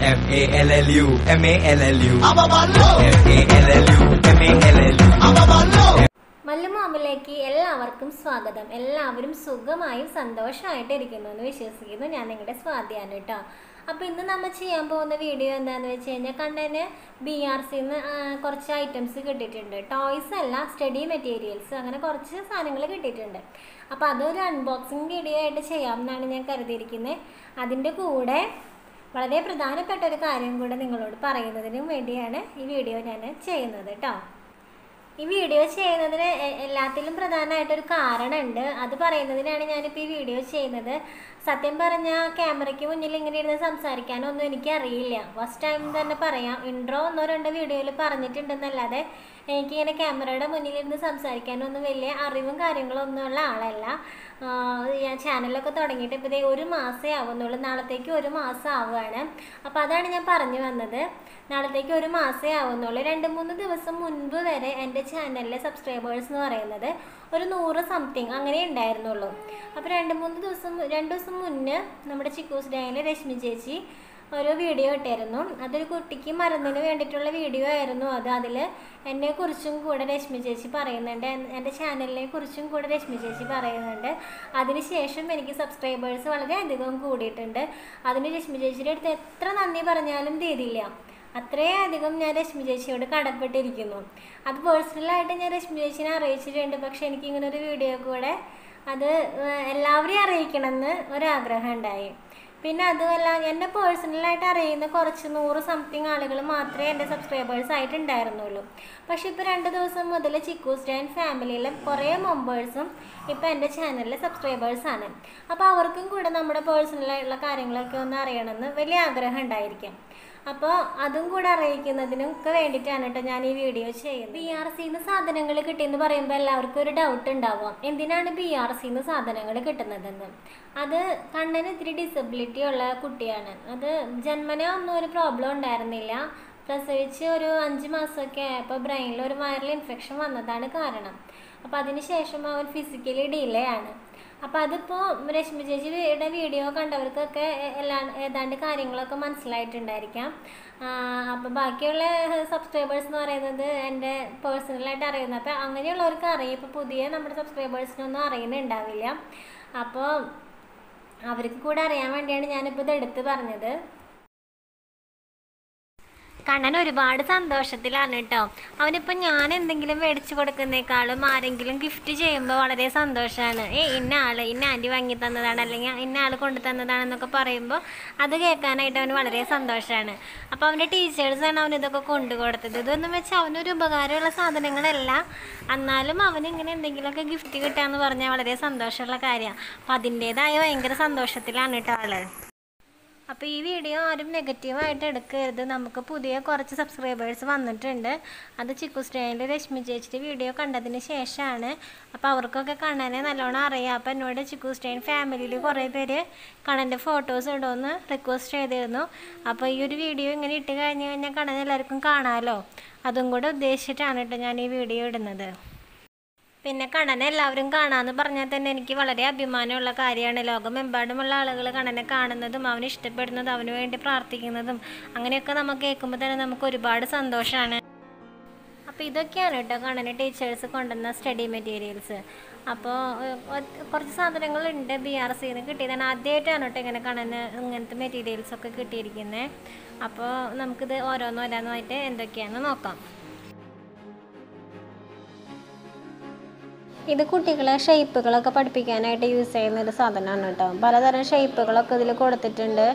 M A L L U M A L L U. M A L L U M A L L U. എല്ലാവർക്കും സ്വാഗതം. എല്ലാവരും സുഖമായും സന്തോഷമായിട്ട് ഇരിക്കുന്നു എന്ന് വിശ്വസിക്കുന്നു. ഞാൻ നിങ്ങളുടെ സ്വാധ്യാനം കേട്ടോ. അപ്പോൾ ഇന്ന് നമ്മൾ ചെയ്യാൻ പോകുന്ന വീഡിയോ എന്താണെന്ന് വെച്ച് കഴിഞ്ഞാൽ കണ്ടതിന് ബി ആർ സിന്ന് കുറച്ച് ഐറ്റംസ് കിട്ടിയിട്ടുണ്ട്. ടോയ്സ് അല്ല സ്റ്റഡി മെറ്റീരിയൽസ് അങ്ങനെ കുറച്ച് സാധനങ്ങൾ കിട്ടിയിട്ടുണ്ട്. അപ്പോൾ അതൊരു അൺബോക്സിങ് വീഡിയോ ആയിട്ട് ചെയ്യാമെന്നാണ് ഞാൻ കരുതിയിരിക്കുന്നത് അതിന്റെ കൂടെ വളരെ പ്രധാനപ്പെട്ട ഒരു കാര്യം കൂടെ നിങ്ങളോട് പറയുന്നതിനും വേണ്ടിയാണ് ഈ വീഡിയോ ഞാൻ ചെയ്യുന്നത് കേട്ടോ ഈ വീഡിയോ ചെയ്യുന്നതിന് എല്ലാത്തിലും പ്രധാനമായിട്ടൊരു കാരണമുണ്ട്. അത് പറയുന്നതിനാണ് ഞാനിപ്പോൾ ഈ വീഡിയോ ചെയ്യുന്നത്. സത്യം പറഞ്ഞാൽ ക്യാമറയ്ക്ക് മുന്നിൽ ഇങ്ങനെ ഇരുന്ന് സംസാരിക്കാനൊന്നും എനിക്കറിയില്ല. ഫസ്റ്റ് ടൈം തന്നെ പറയാം. ഇൻട്രോ ഒന്നോ രണ്ടോ വീഡിയോയിൽ പറഞ്ഞിട്ടുണ്ടെന്നല്ലാതെ എനിക്കിങ്ങനെ ക്യാമറയുടെ മുന്നിലിരുന്ന് സംസാരിക്കാനൊന്നും വലിയ അറിവും കാര്യങ്ങളും ഒന്നും ഉള്ള ആളല്ല. ഞാൻ ചാനലൊക്കെ തുടങ്ങിയിട്ട് ഇപ്പോൾ ദേ ഒരു മാസമേ ആവുന്നുള്ളൂ. നാളത്തേക്ക് ഒരു മാസം ആവുകയാണ് അപ്പോൾ അതാണ് ഞാൻ പറഞ്ഞു വന്നത്. നാളത്തേക്ക് ഒരു മാസമേ ആവുന്നുള്ളൂ. രണ്ട് മൂന്ന് ദിവസം മുൻപ് വരെ എന്റെ ചാനലിലെ സബ്സ്ക്രൈബേഴ്സ് എന്ന് പറയുന്നത് ഒരു നൂറ് സംതിങ് അങ്ങനെ ഉണ്ടായിരുന്നുള്ളൂ. അപ്പോൾ രണ്ട് മൂന്ന് ദിവസം രണ്ട് ദിവസം മുന്നേ നമ്മുടെ ചിക്കൂസ് ഡാനിലെ രശ്മി ചേച്ചി ഒരു വീഡിയോ ഇട്ടായിരുന്നു അതൊരു കുട്ടിക്ക് മരുന്നിന് വേണ്ടിയിട്ടുള്ള വീഡിയോ ആയിരുന്നു. അത് അതിൽ എന്നെ കുറിച്ചും കൂടെ രശ്മി ചേച്ചി പറയുന്നുണ്ട്. എൻ- എന്റെ ചാനലിനെ കുറിച്ചും കൂടെ രശ്മി ചേച്ചി പറയുന്നുണ്ട്. അതിനുശേഷം എനിക്ക് സബ്സ്ക്രൈബേഴ്സ് വളരെയധികം കൂടിയിട്ടുണ്ട്. അതിന് രശ്മി ചേച്ചിയുടെ അടുത്ത് എത്ര നന്ദി പറഞ്ഞാലും തീരില്ല. അത്രയധികം ഞാൻ രശ്മി ചേച്ചിയോട് കടപ്പെട്ടിരിക്കുന്നു. അത് പേഴ്സണലായിട്ട് ഞാൻ രശ്മി ചേച്ചിനെ അറിയിച്ചിട്ടുണ്ട്. പക്ഷെ എനിക്ക് ഇങ്ങനെ ഒരു വീഡിയോ കൂടെ അത് എല്ലാവരെയും അറിയിക്കണമെന്ന് ഒരാഗ്രഹം ഉണ്ടായി. പിന്നെ അതുമല്ല എന്നെ പേഴ്സണലായിട്ട് അറിയുന്ന കുറച്ച് നൂറ് സംതിങ് ആളുകൾ മാത്രമേ എന്റെ സബ്സ്ക്രൈബേഴ്സ് ആയിട്ട് ഉണ്ടായിരുന്നുള്ളൂ പക്ഷെ ഇപ്പോൾ രണ്ട് ദിവസം മുതൽ ചിക്കു സ്റ്റാൻ ഫാമിലിയിലെ കുറേ മെമ്പേഴ്സും ഇപ്പോൾ എന്റെ ചാനലിലെ സബ്സ്ക്രൈബേഴ്സാണ് അപ്പോൾ അവർക്കും കൂടെ നമ്മുടെ പേഴ്സണലായിട്ടുള്ള കാര്യങ്ങളൊക്കെ ഒന്ന് അറിയണമെന്ന് വലിയ ആഗ്രഹം ഉണ്ടായിരിക്കാം. അപ്പോൾ അതും കൂടെ അറിയിക്കുന്നതിനൊക്കെ വേണ്ടിയിട്ടാണ് കേട്ടോ ഞാൻ ഈ വീഡിയോ ചെയ്യുന്നത്. ബി ആർ സിന്ന് സാധനങ്ങൾ കിട്ടിയെന്ന് പറയുമ്പോൾ എല്ലാവർക്കും ഒരു ഡൗട്ട് ഉണ്ടാവാം എന്തിനാണ് ബി ആർ സിന്ന് സാധനങ്ങൾ കിട്ടുന്നതെന്ന്? അത് കണ്ണന് ഇത്തിരി ഡിസബിലിറ്റി ഉള്ള കുട്ടിയാണ്. അത് ജന്മന ഒന്നും ഒരു പ്രോബ്ലം ഉണ്ടായിരുന്നില്ല. പ്രസവിച്ച് ഒരു അഞ്ച് മാസമൊക്കെ ആയപ്പോൾ ബ്രെയിനിൽ ഒരു വൈറൽ ഇൻഫെക്ഷൻ വന്നതാണ് കാരണം. അപ്പോൾ അതിന് ശേഷം അവൻ ഫിസിക്കലി ഡിലേ ആണ്. അപ്പോൾ അതിപ്പോ രശ്മി ചേച്ചിയുടെ വീഡിയോ കണ്ടവർക്കൊക്കെ എല്ലാ ഏതാണ്ട് കാര്യങ്ങളൊക്കെ മനസ്സിലായിട്ടുണ്ടായിരിക്കാം. അപ്പോൾ ബാക്കിയുള്ള സബ്സ്ക്രൈബേഴ്സ് എന്ന് പറയുന്നത് എന്റെ പേഴ്സണലായിട്ട് അറിയുന്നത് അപ്പോൾ അങ്ങനെയുള്ളവർക്ക് അറിയും. ഇപ്പോൾ പുതിയ നമ്മുടെ സബ്സ്ക്രൈബേഴ്സിനൊന്നും അറിയുന്നുണ്ടാവില്ല. അപ്പോൾ അവർക്ക് കൂടെ അറിയാൻ വേണ്ടിയാണ് ഞാനിപ്പോൾ ഇത് എടുത്ത് പറഞ്ഞത്. കണ്ണൻ ഒരുപാട് സന്തോഷത്തിലാണ് കേട്ടോ. അവനിപ്പോൾ ഞാൻ എന്തെങ്കിലും മേടിച്ചു കൊടുക്കുന്നേക്കാളും ആരെങ്കിലും ഗിഫ്റ്റ് ചെയ്യുമ്പോൾ വളരെ സന്തോഷമാണ് ഏ ഇന്ന ആൾ ഇന്ന ആന്റി വാങ്ങി തന്നതാണ് അല്ലെങ്കിൽ ഇന്ന ആൾ കൊണ്ടു തന്നതാണെന്നൊക്കെ പറയുമ്പോൾ അത് കേൾക്കാനായിട്ട് അവന് വളരെ സന്തോഷമാണ് അപ്പോൾ അവന്റെ ടീച്ചേഴ്സാണ് അവൻ ഇതൊക്കെ കൊണ്ടു കൊടുത്തത്. ഇതൊന്നും വെച്ചാൽ അവനൊരു ഉപകാരമുള്ള സാധനങ്ങളല്ല. എന്നാലും അവൻ ഇങ്ങനെ എന്തെങ്കിലുമൊക്കെ ഗിഫ്റ്റ് കിട്ടുക എന്ന് പറഞ്ഞാൽ വളരെ സന്തോഷമുള്ള കാര്യമാണ് അപ്പോൾ അതിന്റേതായ ഭയങ്കര സന്തോഷത്തിലാണ് കേട്ടോ ആൾ. അപ്പോൾ ഈ വീഡിയോ ആരും നെഗറ്റീവായിട്ട് എടുക്കരുത്. നമുക്ക് പുതിയ കുറച്ച് സബ്സ്ക്രൈബേഴ്സ് വന്നിട്ടുണ്ട്. അത് ചിക്കു രശ്മി ചേച്ചിയുടെ വീഡിയോ കണ്ടതിന് ശേഷമാണ്. അപ്പോൾ അവർക്കൊക്കെ കണ്ണനെ നല്ലോണം അറിയാം. അപ്പോൾ എന്നോട് ചിക്കു ഫാമിലിയിൽ കുറേ പേര് കണ്ണന്റെ ഫോട്ടോസ് ഇടുമെന്ന് റിക്വസ്റ്റ് ചെയ്തിരുന്നു. അപ്പോൾ ഈ ഒരു വീഡിയോ ഇങ്ങനെ ഇട്ട് കഴിഞ്ഞ് കഴിഞ്ഞാൽ കണ്ണൻ എല്ലാവർക്കും കാണാമല്ലോ അതും കൂടെ ഉദ്ദേശിച്ചിട്ടാണ് കേട്ടോ ഞാൻ ഈ വീഡിയോ ഇടുന്നത്. പിന്നെ കണ്ണനെ എല്ലാവരും കാണാമെന്ന് പറഞ്ഞാൽ തന്നെ എനിക്ക് വളരെ അഭിമാനമുള്ള കാര്യമാണ്. ലോകമെമ്പാടുമുള്ള ആളുകൾ കണ്ണനെ കാണുന്നതും അവന് ഇഷ്ടപ്പെടുന്നതും അവന് വേണ്ടി പ്രാർത്ഥിക്കുന്നതും അങ്ങനെയൊക്കെ നമുക്ക് കേൾക്കുമ്പോൾ തന്നെ നമുക്ക് ഒരുപാട് സന്തോഷമാണ് അപ്പോൾ ഇതൊക്കെയാണ് കേട്ടോ കണ്ണന് ടീച്ചേഴ്സ് കൊണ്ടുവന്ന സ്റ്റഡി മെറ്റീരിയൽസ് അപ്പോൾ കുറച്ച് സാധനങ്ങളുണ്ട് ബി ആർ സിന്ന് കിട്ടിയതാണ്. ആദ്യമായിട്ടാണ് കേട്ടോ ഇങ്ങനെ കണ്ണന് ഇങ്ങനത്തെ മെറ്റീരിയൽസൊക്കെ കിട്ടിയിരിക്കുന്നത് അപ്പോൾ നമുക്കിത് ഓരോന്നോരോന്നായിട്ട് എന്തൊക്കെയാണെന്ന് നോക്കാം. ഇത് കുട്ടികളെ ഷേപ്പുകളൊക്കെ പഠിപ്പിക്കാനായിട്ട് യൂസ് ചെയ്യുന്ന ഒരു സാധനമാണ് കേട്ടോ. പലതരം ഷേപ്പുകളൊക്കെ ഇതിൽ കൊടുത്തിട്ടുണ്ട്.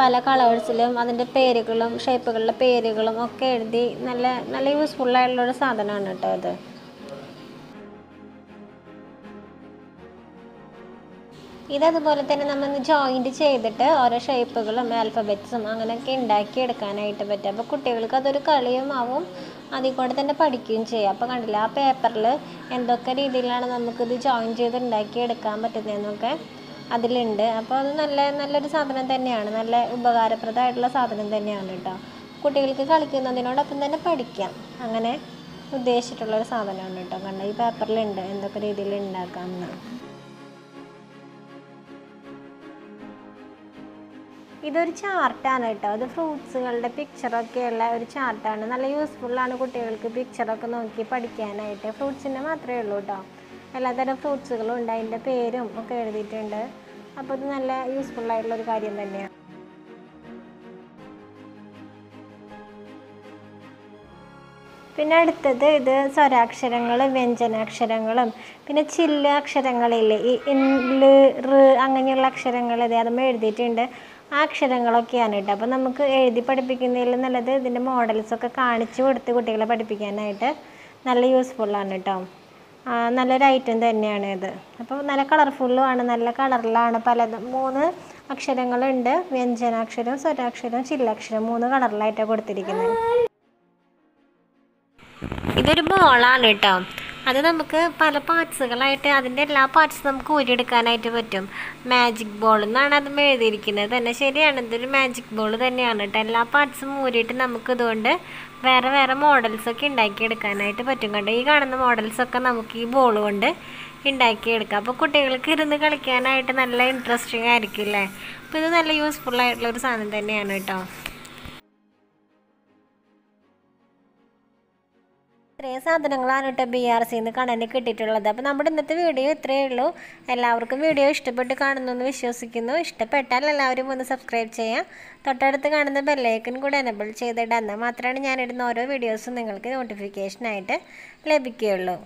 പല കളേഴ്സിലും അതിന്റെ പേരുകളും ഷേപ്പുകളുടെ പേരുകളും ഒക്കെ എഴുതി നല്ല നല്ല യൂസ്ഫുള്ളായിട്ടുള്ളൊരു സാധനമാണ് കേട്ടോ ഇത്. ഇതതുപോലെ തന്നെ നമ്മൾ ജോയിന്റ് ചെയ്തിട്ട് ഓരോ ഷേപ്പുകളും ആൽഫബറ്റ്സും അങ്ങനെയൊക്കെ ഉണ്ടാക്കി എടുക്കാനായിട്ട് പറ്റും. അപ്പോൾ കുട്ടികൾക്ക് അതൊരു കളിയും ആവും അതിൽ കൂടെ തന്നെ പഠിക്കുകയും ചെയ്യാം. അപ്പോൾ കണ്ടില്ല ആ പേപ്പറിൽ എന്തൊക്കെ രീതിയിലാണ് നമുക്കിത് ജോയിൻ ചെയ്ത് ഉണ്ടാക്കി എടുക്കാൻ പറ്റുന്നതെന്നൊക്കെ അതിലുണ്ട്. അപ്പോൾ അത് നല്ല നല്ലൊരു സാധനം തന്നെയാണ്. നല്ല ഉപകാരപ്രദമായിട്ടുള്ള സാധനം തന്നെയാണ് കേട്ടോ. കുട്ടികൾക്ക് കളിക്കുന്നതിനോടൊപ്പം തന്നെ പഠിക്കാം. അങ്ങനെ ഉദ്ദേശിച്ചിട്ടുള്ളൊരു സാധനമാണ് കേട്ടോ. കണ്ട ഈ പേപ്പറിലുണ്ട് എന്തൊക്കെ രീതിയിൽ ഉണ്ടാക്കാമെന്ന്. ഇതൊരു ചാർട്ടാണ് കേട്ടോ. അത് ഫ്രൂട്ട്സുകളുടെ പിക്ചറൊക്കെയുള്ള ഒരു ചാർട്ടാണ് നല്ല യൂസ്ഫുള്ളാണ് കുട്ടികൾക്ക് പിക്ചറൊക്കെ നോക്കി പഠിക്കാനായിട്ട്. ഫ്രൂട്ട്സിന്റെ മാത്രമേ ഉള്ളൂ കേട്ടോ. എല്ലാത്തരം ഫ്രൂട്ട്സുകളും ഉണ്ട്. അതിന്റെ പേരും ഒക്കെ എഴുതിയിട്ടുണ്ട്. അപ്പോൾ ഇത് നല്ല യൂസ്ഫുള്ളായിട്ടുള്ളൊരു കാര്യം തന്നെയാണ്. പിന്നെ അടുത്തത് ഇത് സ്വരാക്ഷരങ്ങളും വ്യഞ്ജനാക്ഷരങ്ങളും. പിന്നെ ചില്ല അക്ഷരങ്ങളില്ലേ ഈ ഇൻ ൽ റ് അങ്ങനെയുള്ള അക്ഷരങ്ങൾ ഇത് അതുമ്പോൾ എഴുതിയിട്ടുണ്ട്. അക്ഷരങ്ങളൊക്കെയാണ് കേട്ടോ. അപ്പോൾ നമുക്ക് എഴുതി പഠിപ്പിക്കുന്നതിൽ നല്ലത് ഇതിന്റെ മോഡൽസൊക്കെ കാണിച്ചു കൊടുത്ത് കുട്ടികളെ പഠിപ്പിക്കാനായിട്ട് നല്ല യൂസ്ഫുള്ളാണ് കേട്ടോ. നല്ലൊരു ഐറ്റം തന്നെയാണ് ഇത്. അപ്പോൾ നല്ല കളർഫുള്ളും ആണ് നല്ല കളറിലാണ് പലതും. മൂന്ന് അക്ഷരങ്ങളുണ്ട്. വ്യഞ്ജനാക്ഷരം സ്വരാക്ഷരം ചില്ലക്ഷരം മൂന്ന് കളറിലായിട്ടാണ് കൊടുത്തിരിക്കുന്നത്. ഇതൊരു ബോളാണ് കേട്ടോ. അത് നമുക്ക് പല പാർട്സുകളായിട്ട് അതിന്റെ എല്ലാ പാർട്സും നമുക്ക് ഊരിയെടുക്കാനായിട്ട് പറ്റും. മാജിക് ബോൾ എന്നാണ് അത് എഴുതിയിരിക്കുന്നത്. തന്നെ ശരിയാണ്. ഇതൊരു മാജിക് ബോൾ തന്നെയാണ് കേട്ടോ. എല്ലാ പാർട്സും ഊരിയിട്ട് നമുക്ക് ഇതുകൊണ്ട് വേറെ വേറെ മോഡൽസൊക്കെ ഉണ്ടാക്കിയെടുക്കാനായിട്ട് പറ്റും കേട്ടോ ഈ കാണുന്ന മോഡൽസൊക്കെ നമുക്ക് ഈ ബോൾ കൊണ്ട് ഉണ്ടാക്കിയെടുക്കാം. അപ്പോൾ കുട്ടികൾക്ക് ഇരുന്ന് കളിക്കാനായിട്ട് നല്ല ഇൻട്രസ്റ്റിംഗ് ആയിരിക്കും അല്ലേ? അപ്പോൾ ഇത് നല്ല യൂസ്ഫുൾ ആയിട്ടുള്ള ഒരു സാധനം തന്നെയാണ് കേട്ടോ. ഇത്രയും സാധനങ്ങളാണ് കേട്ടോ ബി ആർ സിന്ന് കടന് കിട്ടിയിട്ടുള്ളത്. അപ്പോൾ നമ്മുടെ ഇന്നത്തെ വീഡിയോ ഇത്രയേ ഉള്ളൂ. എല്ലാവർക്കും വീഡിയോ ഇഷ്ടപ്പെട്ട് കാണുന്നു എന്ന് വിശ്വസിക്കുന്നു. ഇഷ്ടപ്പെട്ടാൽ എല്ലാവരും ഒന്ന് സബ്സ്ക്രൈബ് ചെയ്യാം. തൊട്ടടുത്ത് കാണുന്ന ബെല്ലൈക്കൻ കൂടെ എനബിൾ എന്നാൽ മാത്രമാണ് ഞാനിടുന്ന ഓരോ വീഡിയോസും നിങ്ങൾക്ക് നോട്ടിഫിക്കേഷനായിട്ട് ലഭിക്കുകയുള്ളൂ.